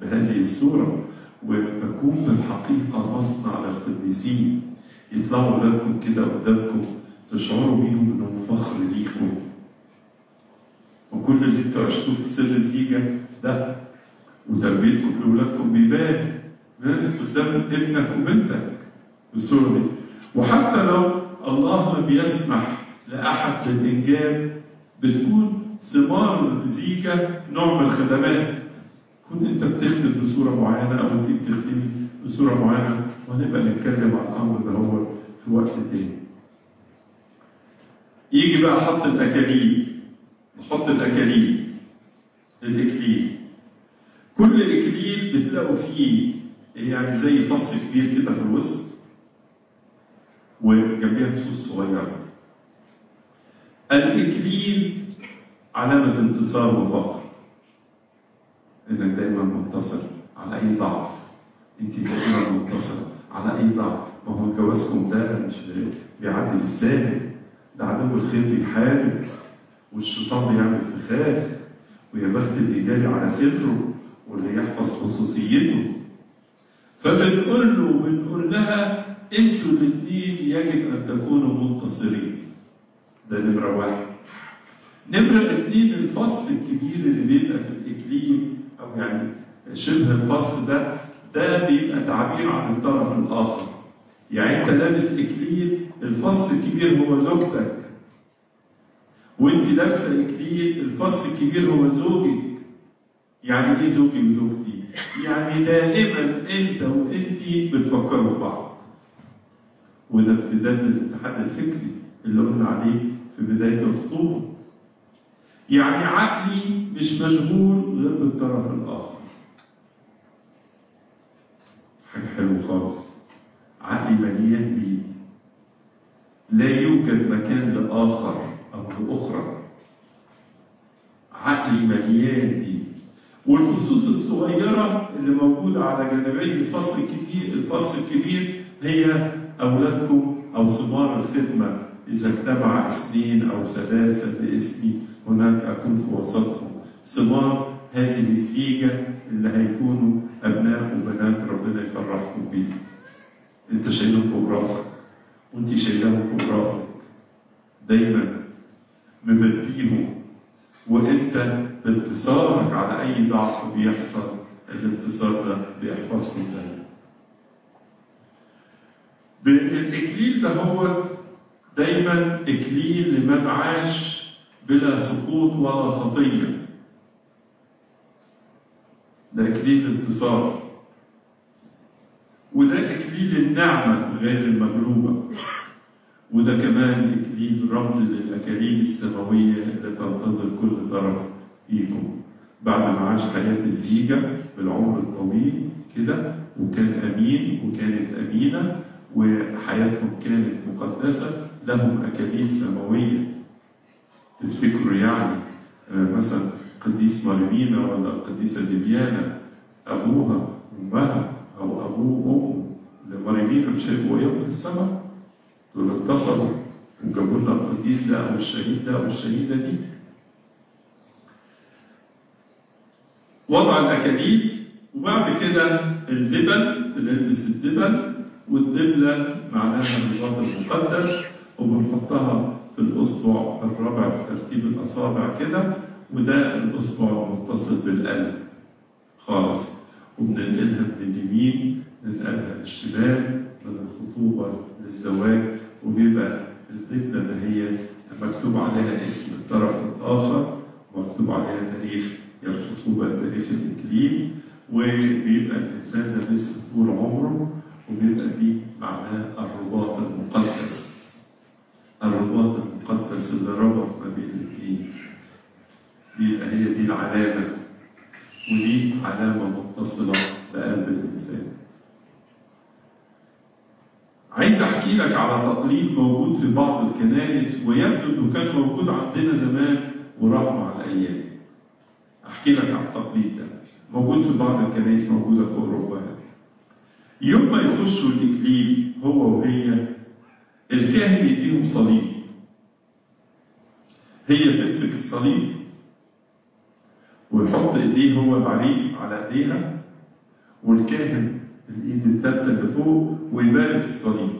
بهذه الصورة وتكون بالحقيقة مصنع للقديسين يطلعوا أولادكم كده قدامكم تشعروا بيهم إنهم فخر ليكم. وكل اللي أنتوا عشتوه في سر الزيجة ده وتربيتكم لأولادكم بيبان. قدام ابنك وبنتك بالصورة دي. وحتى لو الله ما بيسمح لأحد بالإنجاب بتكون ثمار الزيجة نوع من الخدمات. كون أنت بتخدم بصورة معينة أو أنت بتخدمي بصورة معينة وهنبقى نتكلم عن الأمر ده هو في وقت تاني. يجي بقى حط الأكاليل نحط الأكاليل الإكليل. كل إكليل بتلاقوا فيه يعني زي فص كبير كده في الوسط وجنبيها فصوص صغيرة. الإكليل علامة انتصار وفخر إنك دايما منتصر على أي ضعف. أنت دايما منتصرة على أي ضعف. ما هو جوازكم ده مش بيعدي بالساهل. ده عدو الخير بيحارب والشيطان بيعمل فخاخ ويا بخت اللي على سره. واللي يحفظ خصوصيته فبنقول له بنقول لها أنتوا الاثنين يجب أن تكونوا منتصرين ده نمرة واحد نمرة اتنين الفص الكبير اللي بيبقى في الإكليل أو يعني شبه الفص ده ده بيبقى تعبير عن الطرف الآخر. يعني أنت لابس إكليل الفص الكبير هو زوجتك. وأنت لابسة إكليل الفص الكبير هو زوجك. يعني إيه زوجي وزوجتي؟ يعني دائما أنت وأنت بتفكروا في بعض. وده امتداد للاتحاد الفكري اللي قلنا عليه في بداية الخطوبة. يعني عقلي مش مشغول غير بالطرف الآخر. حاجة حلوة خالص. عقلي مليان بيه. لا يوجد مكان لآخر أو لأخرى. عقلي مليان. والفصوص الصغيرة اللي موجودة على جانبي الفصل الكبير الفصل الكبير هي أولادكم أو ثمار الخدمة. إذا اجتمع اثنين أو ثلاثة باسمي هناك أكون في وسطهم. ثمار هذه الزيجة اللي هيكونوا أبناء وبنات ربنا يفرحكم بيه أنت شايلهم فوق راسك. وأنت شايلهم فوق راسك. دايما مبديهم وأنت بانتصارك على أي ضعف بيحصل الانتصار ده بيحفظكم دايما الإكليل ده هو دايما إكليل لمن عاش بلا سقوط ولا خطية. ده إكليل انتصار وده إكليل النعمة غير المغلوبة. وده كمان إكليل رمز للأكاليل السماوية اللي تنتظر كل طرف. فيكم بعد ما عاش حياة الزيجة بالعمر الطويل كده وكان أمين وكانت أمينة وحياتهم كانت مقدسة لهم أكاليل سماوية. تفتكروا يعني مثلا قديس مارمينا ولا القديسة ديبيانا أبوها وأمها أو أبوه وأمه لمارمينا مش هيبقوا يوم في السماء؟ دول اتصلوا وجابوا لنا القديس ده أو الشهيد ده أو الشهيدة دي. وضع الأكاليل وبعد كده الدبل بنلبس الدبل والدبلة معناها الرباط المقدس وبنحطها في الأصبع الرابع في ترتيب الأصابع كده وده الأصبع المتصل بالقلب. خالص وبننقلها من اليمين ننقلها للشمال من الخطوبة للزواج وبيبقى الدبلة ده هي مكتوب عليها اسم الطرف الآخر ومكتوب عليها تاريخ الخطوبة تاريخ الإكليل وبيبقى الإنسان ده لسه طول عمره وبيبقى دي معناه الرباط المقدس. الرباط المقدس اللي ربط ما بين الاثنين بيبقى هي دي العلامة. ودي علامة متصلة بقلب الإنسان. عايز أحكي لك على تقليد موجود في بعض الكنائس ويبدو إنه كان موجود عندنا زمان وراح مع الأيام. أحكي لك عن التقليد ده. موجود في بعض الكنائس موجودة في أوروبا يوم ما يخشوا الإكليل هو وهي الكاهن يديهم صليب. هي تمسك الصليب ويحط إيديه هو العريس على إيديها والكاهن الإيد الثالثه اللي فوق ويبارك الصليب.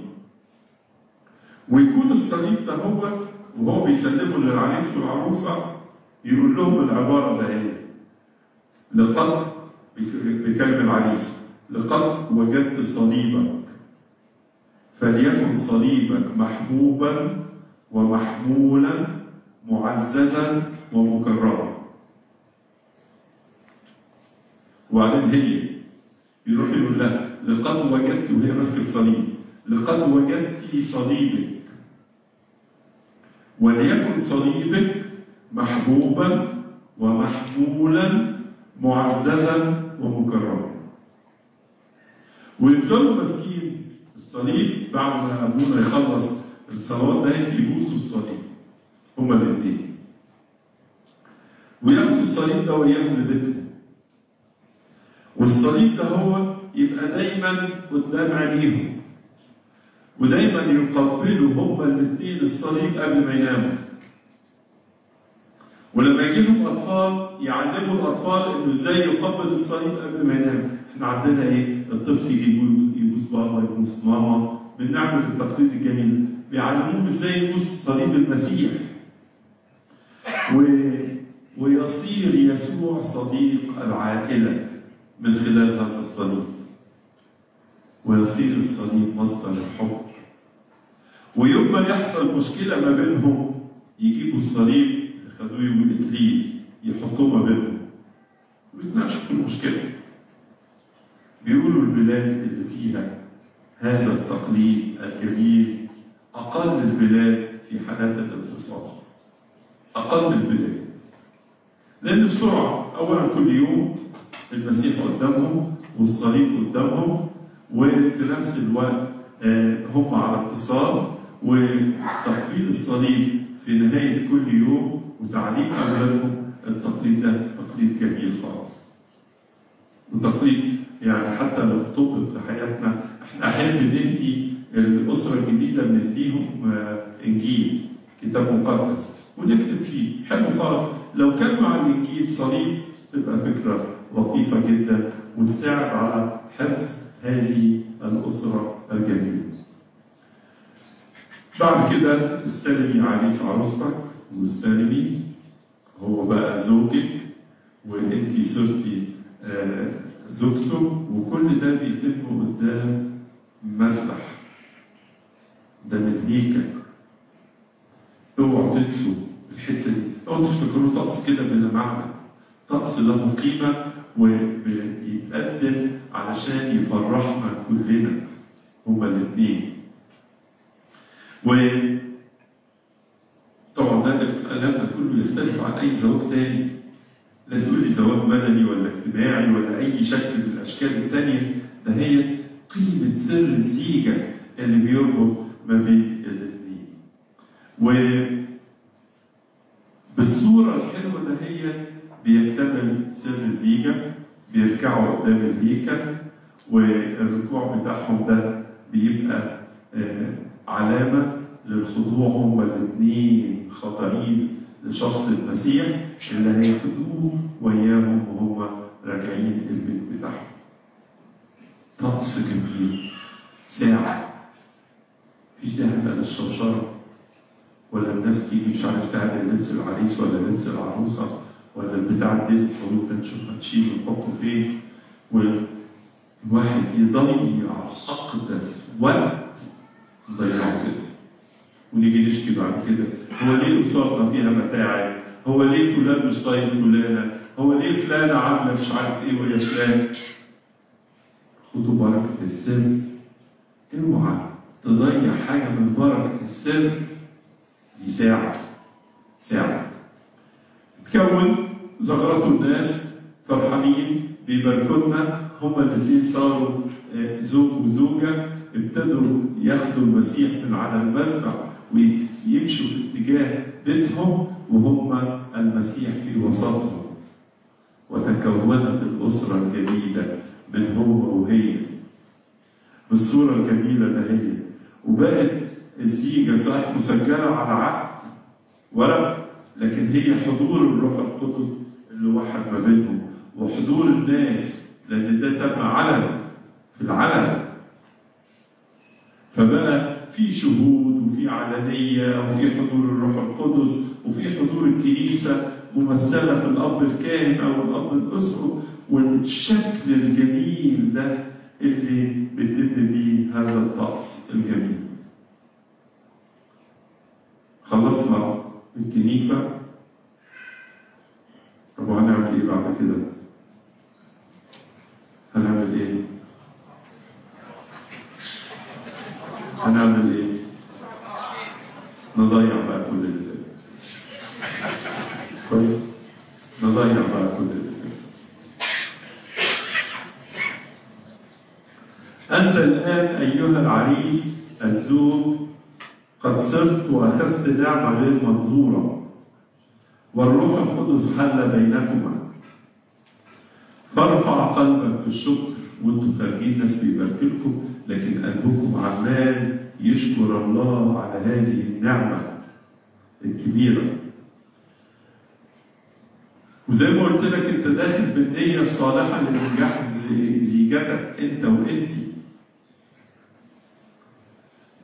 ويكون الصليب ده هو وهو بيسلمه للعريس والعروسة يقول لهم العبارة ده هي لقد بكلم العريس لقد وجدت صليبك. فليكن صليبك محبوبا ومحمولا معززا ومكرما وبعدين هي يروح يقول لها لقد وجدت وهي ماسكه الصليب. لقد وجدت صليبك. وليكن صليبك محبوبا ومحمولا معززا ومكرما. ويفضلوا ماسكين الصليب بعد ما أبونا يخلص الصلوات ديت يبوسوا الصليب. هما الاثنين وياخدوا الصليب ده وياهم لبيتهم. والصليب ده هو يبقى دايما قدام عينيهم. ودايما يقبلوا هما الاثنين الصليب قبل ما يناموا. ولما يجي لهم أطفال يعلموا الأطفال إنه إزاي يقبل الصليب قبل ما ينام. إحنا عندنا إيه؟ الطفل يجي يبوس يبوس بابا يبوس ماما. بنعمل التقليد الجميل. بيعلموهم إزاي يبوس صليب المسيح. و... ويصير يسوع صديق العائلة من خلال هذا الصليب. ويصير الصليب مصدر الحب ويوم ما يحصل مشكلة ما بينهم يجيبوا الصليب اللي خدوه يوم الإكليل ما بينهم ويتناقشوا في المشكلة. بيقولوا البلاد اللي فيها هذا التقليد الجميل أقل البلاد في حالات الانفصال. أقل البلاد. لأن بسرعة أولا كل يوم المسيح قدامهم والصليب قدامهم وفي نفس الوقت آه، هم على اتصال وتقبيل الصليب في نهاية كل يوم وتعليم أولادهم. التقليد ده تقليد جميل خالص. وتقليد يعني حتى لو طبق في حياتنا إحنا أحيانا بندي الأسرة الجديدة بنديهم آه، إنجيل كتاب مقدس ونكتب فيه. حلو خالص. لو كان مع الإنجيل صليب تبقى فكرة لطيفة جدا وتساعد على حفظ هذه الأسرة الجميلة. بعد كده استلمي عريس عروستك واستلمي هو بقى زوجك وانتي صرتي آه، زوجته وكل ده بيتم قدام مذبح ده من هيكل. اوعوا تنسوا الحتة دي. اوعوا تفتكروه طقس كده بلا معنى طقس له قيمه وبيتقدم علشان يفرحنا كلنا هما الاثنين و طبعا ده الكلام ده كله يختلف عن أي زواج تاني. لا تقول لي زواج مدني ولا اجتماعي ولا أي شكل من الأشكال التانية. ده هي قيمة سر الزيجة اللي بيربط ما بين الاثنين. و بالصورة الحلوة ده هي بيكتمل سر الزيجة بيركعوا قدام الهيكل والركوع بتاعهم ده بيبقى آه، علامة. للخضوع هما الاثنين خاضعين لشخص المسيح اللي هياخدوه وياهم وهم راجعين البيت بتاعهم. طقس جميل ساعة. مفيش داعي بقى للشوشرة ولا الناس تيجي مش عارف تعمل لبس العريس ولا لبس العروسة ولا البتاع دي وانت نشوف هتشيل ونحطه فين. والواحد يضيع أقدس وقت ضيعه كده. ونيجي نشكي بعد كده. هو ليه أسرنا فيها متاعب؟ هو ليه فلان مش طايق فلانة؟ هو ليه فلانة عاملة مش عارف إيه وهي فلان خدوا بركة السر. اوعى تضيع حاجة من بركة السر دي ساعة. ساعة. تكون زغرته الناس فرحانين بيباركونا هما الاثنين صاروا آه، زوج وزوجة ابتدوا ياخدوا المسيح من على المذبح. ويمشوا في اتجاه بيتهم وهم المسيح في وسطهم. وتكونت الأسرة الجميلة من هو وهي بالصورة الجميلة ده هي. وبقت الزيجة صحيح مسجلة على عقد. ورق لكن هي حضور الروح القدس اللي وحد ما بينهم. وحضور الناس. لأن ده تم علن. في العلن. فبقى في شهود وفي علنية وفي حضور الروح القدس وفي حضور الكنيسة ممثلة في الأب الكاهن أو الأب الأسقف والشكل الجميل ده اللي بيتم بيه هذا الطقس الجميل. خلصنا الكنيسة طب هنعمل إيه بعد كده؟ هنعمل إيه؟ هنعمل إيه؟ نضيع بقى كل اللي فات. كويس؟ نضيع بقى كل اللي فات. أنت الآن أيها العريس الزوج قد صرت وأخذت نعمة غير منظورة والروح القدس حل بينكما فارفع قلبك بالشكر وأنتم خارجين ناس بيباركلكم لكن قلبكم عمال يشكر الله على هذه النعمة الكبيرة. وزي ما قلت لك أنت داخل بالنية الصالحة لنجاح زي- زيجتك أنت وانتي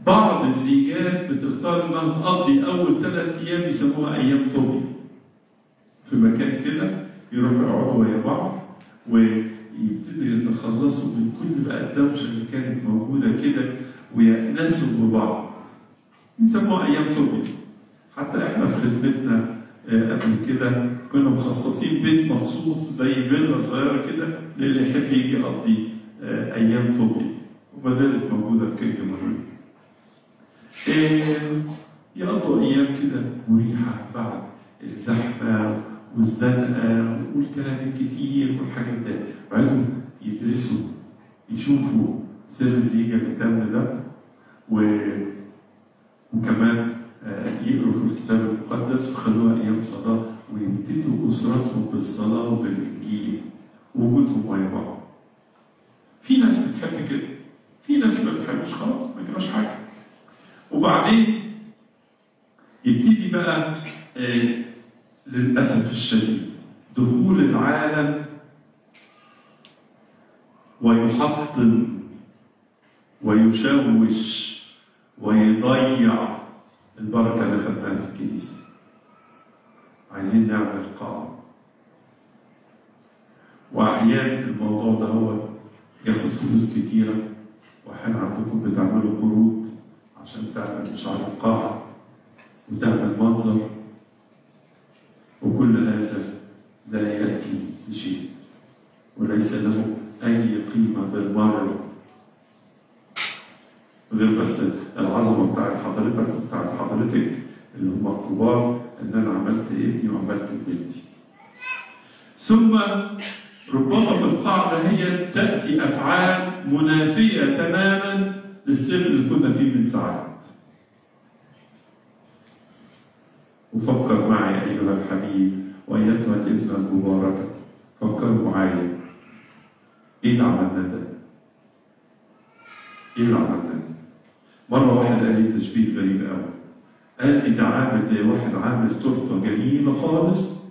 بعض الزيجات بتختار إنها تقضي أول ثلاث أيام يسموها أيام توبي في مكان كده يروحوا يقعدوا ويا بعض ويبتدوا يتخلصوا من كل بقى الدوشة اللي كانت موجودة كده ويأنسوا ببعض. يسموها أيام توبي حتى إحنا في خدمتنا آه، قبل كده كنا مخصصين بيت مخصوص زي فيلا صغيرة كده للي يحب يجي يقضي آه، أيام توبي وما زالت موجودة في كيكه مريم. آه، يقضوا أيام كده مريحة بعد الزحمة والزنقه والكلام الكتير والحاجات ده وبعدين يدرسوا يشوفوا سر اللي تم ده و... وكمان آه، يقروا في الكتاب المقدس ويخلوها أيام صلاة ويبتدوا أسرتهم بالصلاة وبالإنجيل ووجودهم ويا بعض. في ناس بتحب كده في ناس ما بتحبش خالص ما يجراش حاجة. وبعدين يبتدي بقى آه، للأسف الشديد دخول العالم ويحطم ويشوش ويضيع البركة اللي خدناها في الكنيسة. عايزين نعمل قاعة. وأحيانا الموضوع ده هو ياخد فلوس كتيرة وأحيانا عندكم بتعملوا قروض عشان تعمل مش عارف قاعة وتعمل منظر وكل هذا لا يأتي بشيء وليس له أي قيمة بالمرة غير بس العظمة بتاعت حضرتك وبتاعت حضرتك اللي هم الكبار إن أنا عملت ابني وعملت بنتي. ثم ربما في القاعدة هي تأتي أفعال منافية تماما للسر اللي كنا فيه من ساعات. وفكر معي أيها الحبيب وأيتها الإبنة المباركة فكروا معايا إيه اللي عملنا ده؟ إيه اللي عملنا ده؟ مرة واحد قال لي تشبيه غريب قوي. قال لي ده عامل زي واحد عامل تورتة جميلة خالص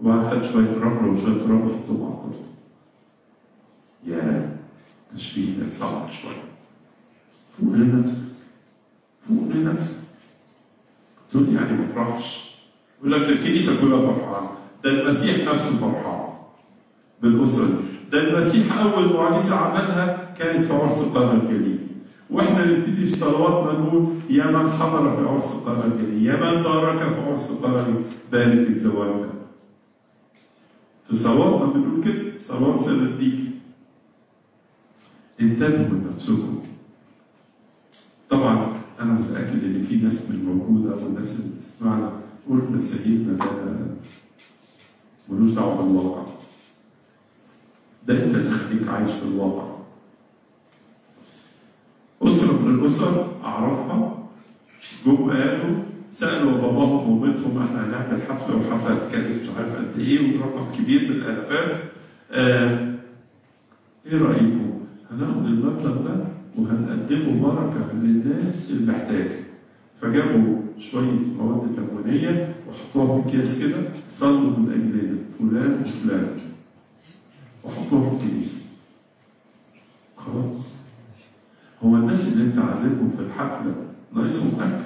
وبعد خد شوية رمل وشوية رمل حطهم على التورتة. يا تشبيه ده صعب شوية. فوق لنفسك. فوق لنفسك. لي يعني ما افرحش. يقول لك ده الكنيسة كلها فرحانة. ده المسيح نفسه فرحان بالأسرة دي. ده المسيح أول معجزة عملها كانت في عرس قانا الجليل. وإحنا نبتدي في صلواتنا نقول يا من حضر في عرس قانا الجليل يا من بارك في عرس قانا بارك الزواج ده في صلواتنا بنقول كده صلوات ثلاثيك انتبهوا من نفسكم طبعا أنا متاكد ان في ناس من الموجوده والناس اللي بتسمعنا. قلنا سيدنا ده ملوش دعوة بالواقع. ده انت تخليك عايش في الواقع. أسرة من الأسر أعرفها جم قالوا سألوا باباهم ومامتهم إحنا هنعمل حفلة والحفلة هتكلف مش عارف قد إيه ورقم كبير الآلاف آه إيه رأيكم؟ هناخد المبلغ ده وهنقدمه بركة للناس اللي محتاجة فجابوا شوية مواد تموينية وحطوها في أكياس كده صلوا من أجلنا فلان وفلان. وحطوها في الكنيسة خلاص. هو الناس اللي انت عازمهم في الحفلة ناقصهم أكل.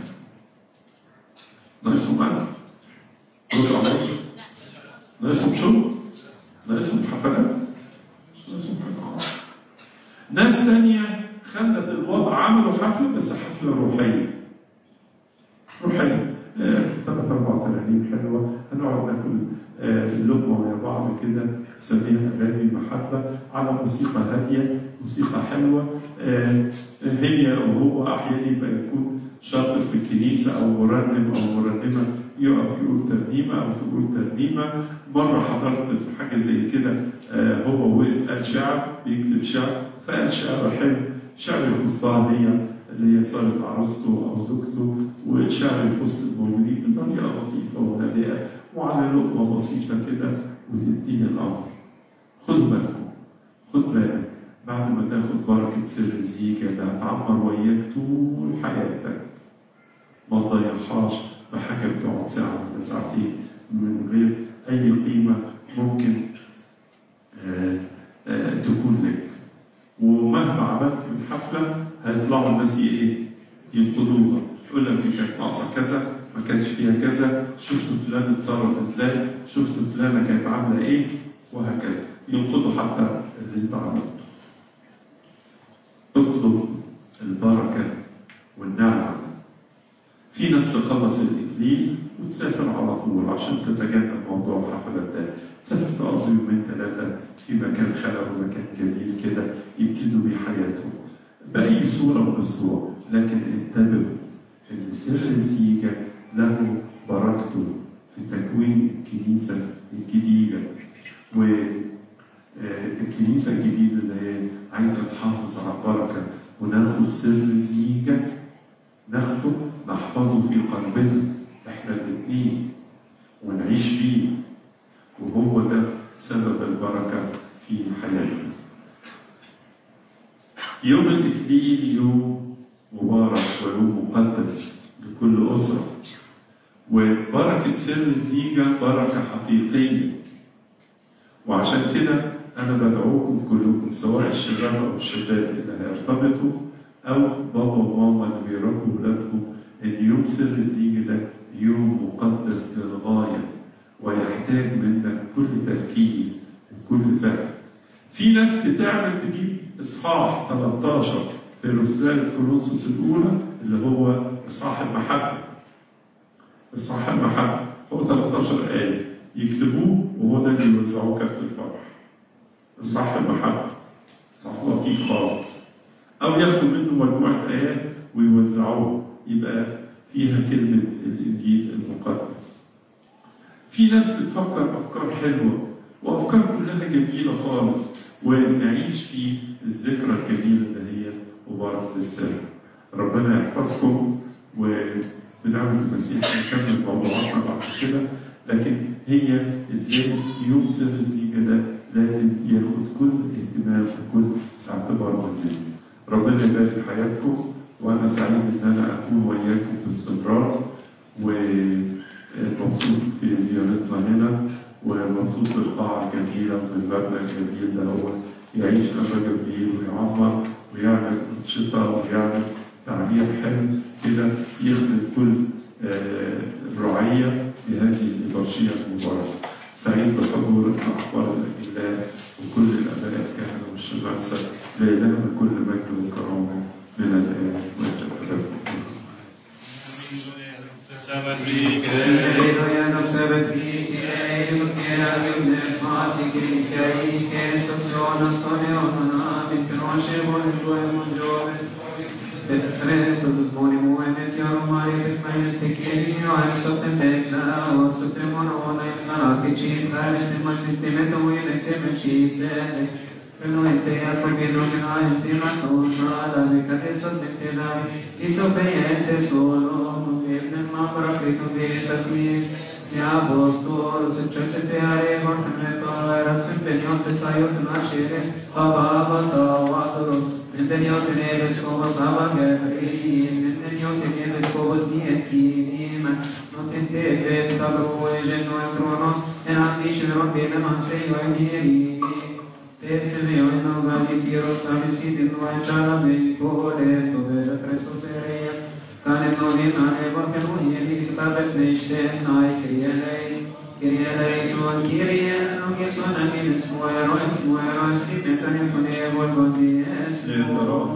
ناقصهم أكل. رد عليا ناقصهم شرب ناقصهم حفلات. مش ناقصهم حاجة خالص. ناس تانية خلت الوضع عملوا حفلة بس حفلة روحية روحية ثلاث أربع ترانيم حلوة. هنقعد ناكل آه، لقمة ويا بعض كده. نسميها أغاني المحبة على موسيقى هادية موسيقى حلوة. آه، هي وهو أحيانا يبقى يكون شاطر في الكنيسة أو مرنم أو مرنمة يقف يقول ترنيمة أو تقول ترنيمة. مرة حضرت في حاجة زي كده آه، هو وقف قال شعر بيكتب شعر. فقال شعر حلو. شعر يخصها هي اللي هي صارت عروسته أو زوجته وشعر يخص الموجودين بطريقة لطيفة وهادئة وعلى لقمة بسيطة كده وتديني الأمر. خد بالكم خد بالك بعد ما تاخد بركة سر الزيجة ده هتعمر وياك طول حياتك. ما تضيعهاش بحاجة بتقعد ساعة ولا ساعتين من غير أي قيمة ممكن آه آه تكون لك. ومهما عملت من حفلة هيطلعوا الناس إيه؟ ينقضوها يقول لك دي كانت ناقصة كذا ما كانش فيها كذا. شفتوا فلان اتصرف إزاي؟ شفتوا فلانة كانت عاملة إيه؟ وهكذا. ينقضوا حتى اللي أنت عملته. اطلب البركة والنعمة. في ناس تخلص الإكليل وتسافر على طول عشان تتجنب موضوع الحفلات ده. تسافر تقضي يومين ثلاثة في مكان خلق ومكان جميل كده يبتدوا بيه حياتهم بأي صورة من الصور لكن انتبهوا إن سر الزيجة له بركته في تكوين الكنيسة الجديدة. والكنيسة الجديدة اللي هي عايزة تحافظ على البركة. وناخد سر الزيجة ناخده نحفظه في قلبنا. إحنا الاثنين ونعيش بيه وهو ده سبب البركة في حياتنا. يوم الإكليل يوم مبارك ويوم مقدس لكل أسرة وبركة سر الزيجة بركة حقيقية. وعشان كده أنا بدعوكم كلكم سواء الشباب أو الشباب اللي هيرتبطوا أو بابا وماما اللي بيربوا ولادهم إن يوم سر الزيجة ده يوم مقدس للغاية ويحتاج منك كل تركيز وكل فهم. في ناس بتعمل تجيب إصحاح 13 في رسالة كورنثوس الأولى اللي هو إصحاح المحبة. إصحاح المحبة هو 13 آية يكتبوه وهو ده اللي يوزعوه كارت الفرح. إصحاح المحبة. صح لطيف خالص. أو ياخدوا منه مجموعة آيات ويوزعوه يبقى فيها كلمة الإنجيل المقدس. في ناس بتفكر أفكار حلوة وأفكار كلها جميلة خالص ونعيش في الذكرى الجميلة اللي هي مباركة السر. ربنا يحفظكم وبنعمة المسيح نكمل موضوعاتنا بعد كده لكن هي إزاي يوم سر الزيجة ده لازم ياخد كل اهتمام وكل اعتبار مننا. ربنا يبارك حياتكم وأنا سعيد إن أنا أكون وياكم باستمرار ومبسوط في زيارتنا هنا ومبسوط بالقاعة الجميلة وبالمبنى الجميل ده هو يعيش لما جميل ويعمر ويعمل أنشطة ويعمل تعبير حلو كده يخدم كل آه، الرعية في هذه الإبرشية المباركة. سعيد بحضور الأخبار الأجلاء وكل الآباء الكهنة والشمامسة لإلهنا كل مجد وكرامة من الآن وإلى الأبد. Alleluia, Annoitea preghidonia in tima tosha la ricadezza metterai, isopeiente solo, mutibne mambra pitubi takmis, ya bostur, successe te are gortene to erat fin beniote taiot nascere, bababa tau adoros, min beniote neves covas avagerin, min beniote neves covas diet inim, notente et tabru egen nuestro nos, en ambice de robbine mansei o egirin,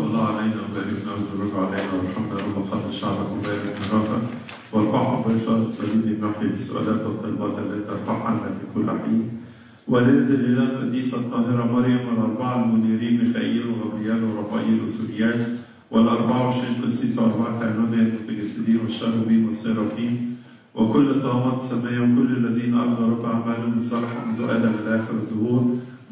الله علينا وباركنا وزرق علينا وارحمنا رب خلق شعبك وبارك مرافق وارفعهم بإشارة سبيل المحي بالسؤالات والطلبات التي ترفعها في كل حين والدة الإله القديسة الطاهرة مريم والأربعة المنيرين ميخائيل وغبريال ورفائيل وسوريان والأربعة وعشرين قسيس وأربعة عنونية المتجسدين والشاروبين والسيرافين وكل الطغمات السماوية وكل الذين أرضوا رب أعمالهم الصالحة منذ آدم إلى آخر الدهور.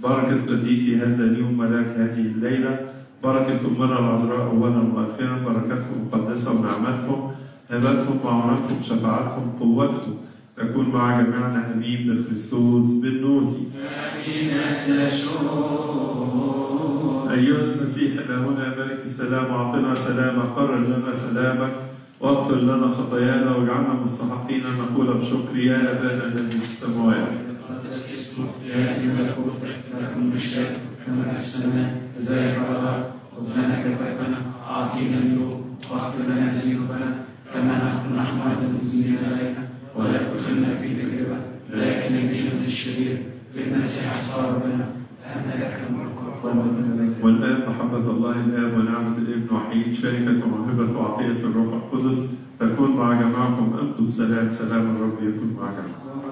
بركة قديسي هذا اليوم ملاك هذه الليلة. بركة أمنا العذراء أولا وآخرا بركتهم مقدسة ونعمتهم هبتهم معونتهم شفاعتهم قوتهم تكون مع جميعنا أمين بخريستوس بالنور أيها المسيح إلهنا ملك السلام أعطنا سلامك قرر لنا سلامك واغفر لنا خطايانا واجعلنا مستحقين أن نقول بشكر يا أبانا الذي في السماوات. تقدس اسمك يأتي ملكوتك لكن مشتاق كما في السماء كذلك على الأرض خبزنا كفافنا أعطينا اليوم واغفر لنا ذنوبنا كما نحن نحن أيضا مذنبين إليك ولا تدخلنا في تجربة لكن نجينا الشرير. بالمسيح صار بنا لأن لك الملك والآن محبة الله الآب ونعمة الابن وحيد شركة وموهبة وعطية الروح القدس تكون مع جماعكم. أنتم سلام سلام الرب يكون مع جماعكم.